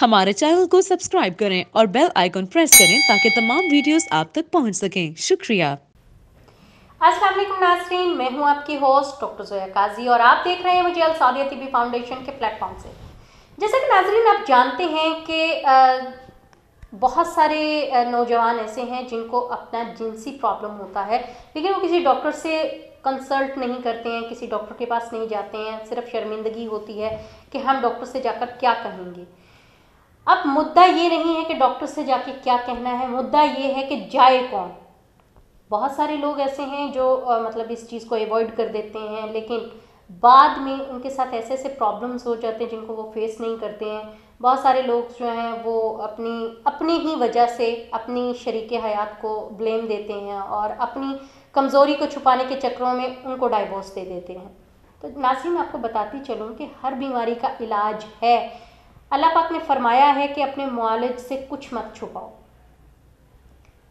हमारे चैनल को सब्सक्राइब करें और बेल आइकन प्रेस करें ताकि तमाम वीडियोस आप तक पहुँच सकें। शुक्रिया। अस्सलाम वालेकुम नाजरीन, मैं हूँ आपकी होस्ट डॉक्टर जोया काजी और आप देख रहे हैं मुझे अल सऊदिया टीवी फाउंडेशन के प्लेटफॉर्म से। जैसा कि नाजरीन आप जानते हैं कि बहुत सारे नौजवान ऐसे हैं जिनको अपना जिनसी प्रॉब्लम होता है, लेकिन वो किसी डॉक्टर से कंसल्ट नहीं करते हैं, किसी डॉक्टर के पास नहीं जाते हैं, सिर्फ़ शर्मिंदगी होती है कि हम डॉक्टर से जाकर क्या कहेंगे। अब मुद्दा ये नहीं है कि डॉक्टर से जाके क्या कहना है मुद्दा ये है कि जाए कौन। बहुत सारे लोग ऐसे हैं जो आ, मतलब इस चीज़ को अवॉइड कर देते हैं लेकिन बाद में उनके साथ ऐसे ऐसे प्रॉब्लम्स हो जाते हैं जिनको वो फेस नहीं करते हैं। बहुत सारे लोग जो हैं वो अपनी अपनी ही वजह से अपनी शरीक हयात को ब्लेम देते हैं और अपनी कमज़ोरी को छुपाने के चक्रों में उनको डाइवोर्स दे देते हैं। तो नासिम आपको बताती चलूँ कि हर बीमारी का इलाज है अल्लाह पाक ने फरमाया है कि अपने मालिज से कुछ मत छुपाओ।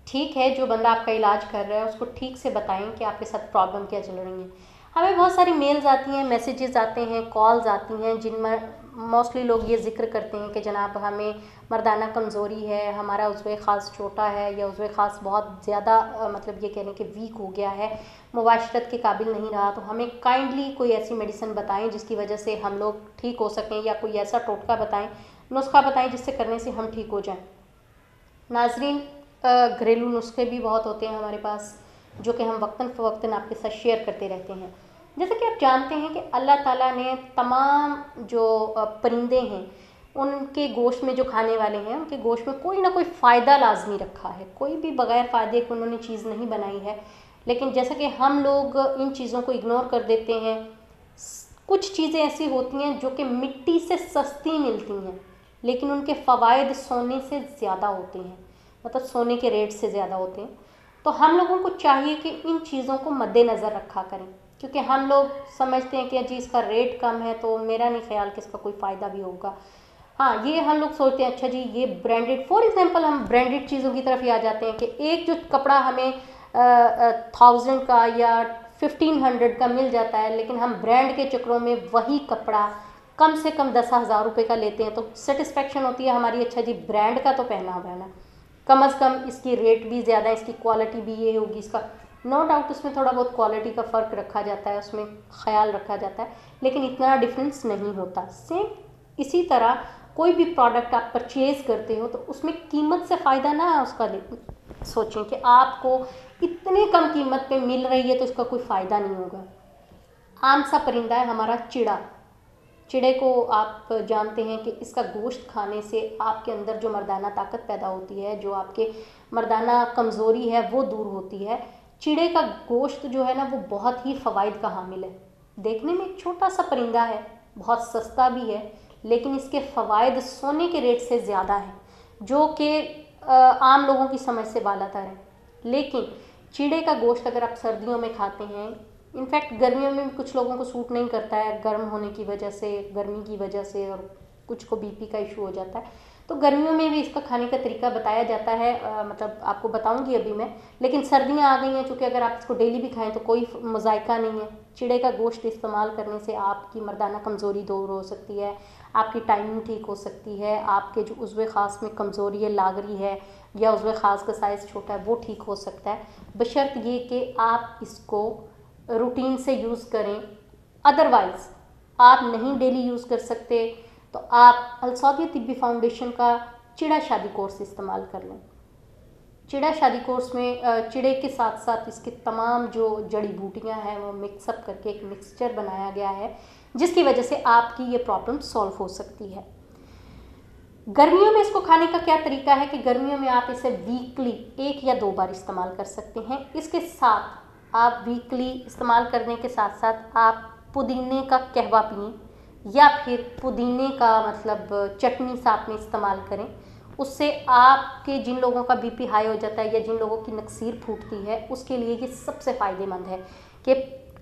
ठीक है, जो बंदा आपका इलाज कर रहा है, उसको ठीक से बताएँ कि आपके साथ प्रॉब्लम क्या चल रही है। हमें बहुत सारी मेल्स आती हैं, मैसेजेस आते हैं, कॉल्स आती हैं, जिनमें मोस्टली लोग ये ज़िक्र करते हैं कि जनाब हमें मर्दाना कमज़ोरी है, हमारा उजवे ख़ास छोटा है या उजवे ख़ास बहुत ज़्यादा मतलब ये कहने के वीक हो गया है, मुबाशरत के काबिल नहीं रहा तो हमें काइंडली कोई ऐसी मेडिसिन बताएँ जिसकी वजह से हम लोग ठीक हो सकें या कोई ऐसा टोटका बताएँ, नुस्खा बताएँ जिससे करने से हम ठीक हो जाएँ। नाजरीन घरेलू नुस्खे भी बहुत होते हैं हमारे पास, जो कि हम वक्ता फ़वक्ता आपके साथ शेयर करते रहते हैं। जैसे कि आप जानते हैं कि अल्लाह ताला ने तमाम जो परिंदे हैं, उनके गोश्त में जो खाने वाले हैं, उनके गोश्त में कोई ना कोई फ़ायदा लाजमी रखा है। कोई भी बग़ैर फ़ायदे के उन्होंने चीज़ नहीं बनाई है। लेकिन जैसा कि हम लोग इन चीज़ों को इग्नोर कर देते हैं कुछ चीज़ें ऐसी होती हैं जो कि मिट्टी से सस्ती मिलती हैं, लेकिन उनके फ़वाद सोने से ज़्यादा होते हैं मतलब सोने के रेट से ज़्यादा होते हैं। तो हम लोगों को चाहिए कि इन चीज़ों को मद्देनज़र रखा करें। क्योंकि हम लोग समझते हैं कि जी इसका रेट कम है तो मेरा नहीं ख्याल कि इसका कोई फ़ायदा भी होगा। हाँ ये हम लोग सोचते हैं अच्छा जी, ये ब्रांडेड फॉर एग्जांपल हम ब्रांडेड चीज़ों की तरफ़ ही आ जाते हैं कि एक जो कपड़ा हमें थाउज़ेंड का या फिफ्टीन हंड्रेड का मिल जाता है, लेकिन हम ब्रांड के चक्रों में वही कपड़ा कम से कम दस हज़ार रुपये का लेते हैं तो सेटिस्फेक्शन होती है हमारी अच्छा जी ब्रांड का तो पहना हुआ है ना। कम अज़ कम इसकी रेट भी ज़्यादा, इसकी क्वालिटी भी ये होगी, इसका नो डाउट उसमें थोड़ा बहुत क्वालिटी का फ़र्क रखा जाता है, उसमें ख्याल रखा जाता है, लेकिन इतना डिफरेंस नहीं होता। सेम इसी तरह कोई भी प्रोडक्ट आप परचेज़ करते हो तो उसमें कीमत से फ़ायदा ना उसका सोचें कि आपको इतने कम कीमत पे मिल रही है तो उसका कोई फ़ायदा नहीं होगा। आम सा परिंदा है हमारा चिड़ा। चिड़े को आप जानते हैं कि इसका गोश्त खाने से आपके अंदर जो मर्दाना ताकत पैदा होती है, जो आपके मर्दाना कमज़ोरी है, वो दूर होती है। चिड़े का गोश्त जो है ना, वो बहुत ही फ़वाद का हामिल है। देखने में एक छोटा सा परिंदा है, बहुत सस्ता भी है, लेकिन इसके फ़वाद सोने के रेट से ज़्यादा है, जो कि आम लोगों की समझ से बालातर है। लेकिन चिड़े का गोश्त अगर आप सर्दियों में खाते हैं, इनफैक्ट गर्मियों में भी कुछ लोगों को सूट नहीं करता है, गर्म होने की वजह से, गर्मी की वजह से और कुछ को बीपी का इशू हो जाता है तो गर्मियों में भी इसका खाने का तरीका बताया जाता है आ, मतलब आपको बताऊँगी अभी मैं लेकिन सर्दियाँ आ गई हैं चूँकि अगर आप इसको डेली भी खाएँ तो कोई मजायका नहीं है। चिड़े का गोश्त इस्तेमाल करने से आपकी मर्दाना कमज़ोरी दूर हो सकती है आपकी टाइमिंग ठीक हो सकती है आपके जो उजवे ख़ास में कमज़ोरी है लागरी है या उजवे ख़ास का साइज़ छोटा है वो ठीक हो सकता है। बशर्त ये कि आप इसको रूटीन से यूज़ करें अदरवाइज़ आप नहीं डेली यूज़ कर सकते तो आप अलसौदिया तिब्बी फाउंडेशन का चिड़ा शादी कोर्स इस्तेमाल कर लें। चिड़ा शादी कोर्स में चिड़े के साथ साथ इसके तमाम जो जड़ी बूटियाँ हैं, वो मिक्सअप करके एक मिक्सचर बनाया गया है, जिसकी वजह से आपकी ये प्रॉब्लम सॉल्व हो सकती है। गर्मियों में इसको खाने का क्या तरीका है कि गर्मियों में आप इसे वीकली एक या दो बार इस्तेमाल कर सकते हैं। इसके साथ आप वीकली इस्तेमाल करने के साथ साथ आप पुदीने का कहवा पिए। या फिर पुदीने का मतलब चटनी साथ में इस्तेमाल करें। उससे आपके जिन लोगों का बीपी हाई हो जाता है या जिन लोगों की नक्सीर फूटती है, उसके लिए ये सबसे फ़ायदेमंद है कि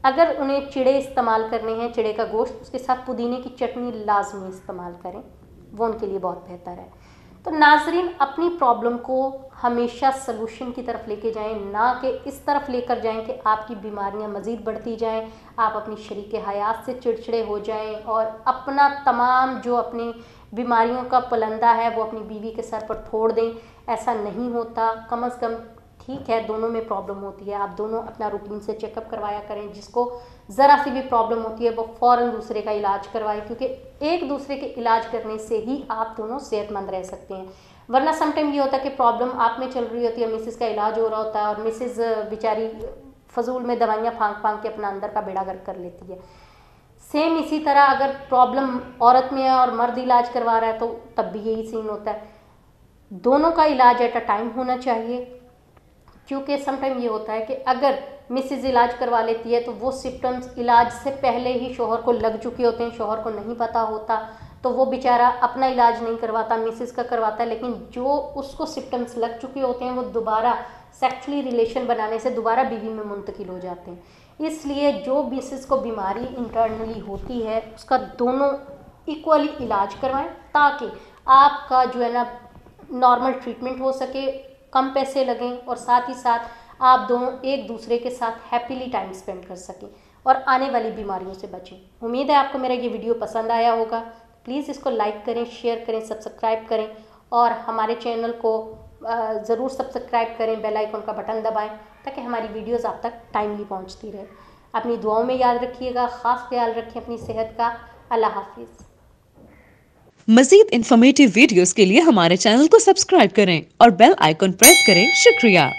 अगर उन्हें चिड़े इस्तेमाल करने हैं, चिड़े का गोश्त, उसके साथ पुदीने की चटनी लाजमी इस्तेमाल करें, वो उनके लिए बहुत बेहतर है। तो नाजरीन, अपनी प्रॉब्लम को हमेशा सलूशन की तरफ़ लेके जाएँ, ना कि इस तरफ़ लेकर जाएँ कि आपकी बीमारियाँ मज़ीद बढ़ती जाएँ, आप अपनी शरीक हयात से चिड़चिड़े हो जाएँ और अपना तमाम जो अपनी बीमारियों का पलंदा है, वो अपनी बीवी के सर पर फोड़ दें। ऐसा नहीं होता। कम अज़ कम ठीक है, दोनों में प्रॉब्लम होती है। आप दोनों अपना रूटीन से चेकअप करवाया करें, जिसको ज़रा सी भी प्रॉब्लम होती है, वो फ़ौर दूसरे का इलाज करवाएँ, क्योंकि एक दूसरे के इलाज करने से ही आप दोनों सेहतमंद रह सकते हैं। वरना समटाइम ये होता है कि प्रॉब्लम आप में चल रही होती है मिसिस का इलाज हो रहा होता है और मिसिस बेचारी फजूल में दवाइयाँ फांक फांक के अपना अंदर का बेड़ा गर्क कर लेती है। सेम इसी तरह अगर प्रॉब्लम औरत में है और मर्द इलाज करवा रहा है तो तब भी यही सीन होता है। दोनों का इलाज एट अ टाइम होना चाहिए। क्योंकि समटाइम ये होता है कि अगर मिसिज इलाज करवा लेती है तो वो सिम्टम्स इलाज से पहले ही शोहर को लग चुके होते हैं, शोहर को नहीं पता होता तो वो बेचारा अपना इलाज नहीं करवाता मिसिस का करवाता है लेकिन जो उसको सिम्टम्स लग चुके होते हैं, वो दोबारा सेक्चुअली रिलेशन बनाने से दोबारा बीवी में मुंतकिल हो जाते हैं। इसलिए जो मिसिस को बीमारी इंटरनली होती है, उसका दोनों इक्वली इलाज करवाएँ, ताकि आपका जो है ना नॉर्मल ट्रीटमेंट हो सके कम पैसे लगें और साथ ही साथ आप दोनों एक दूसरे के साथ हैप्पीली टाइम स्पेंड कर सकें और आने वाली बीमारियों से बचें। उम्मीद है आपको मेरा ये वीडियो पसंद आया होगा। प्लीज़ इसको लाइक करें शेयर करें सब्सक्राइब करें और हमारे चैनल को ज़रूर सब्सक्राइब करें बेल आइकन का बटन दबाएँ ताकि हमारी वीडियोस आप तक टाइमली पहुँचती रहे। अपनी दुआओं में याद रखिएगा, ख़ास ख्याल रखें अपनी सेहत का। अल्लाह हाफिज़। मजीद इन्फॉर्मेटिव वीडियोस के लिए हमारे चैनल को सब्सक्राइब करें और बेल आइकॉन प्रेस करें। शुक्रिया।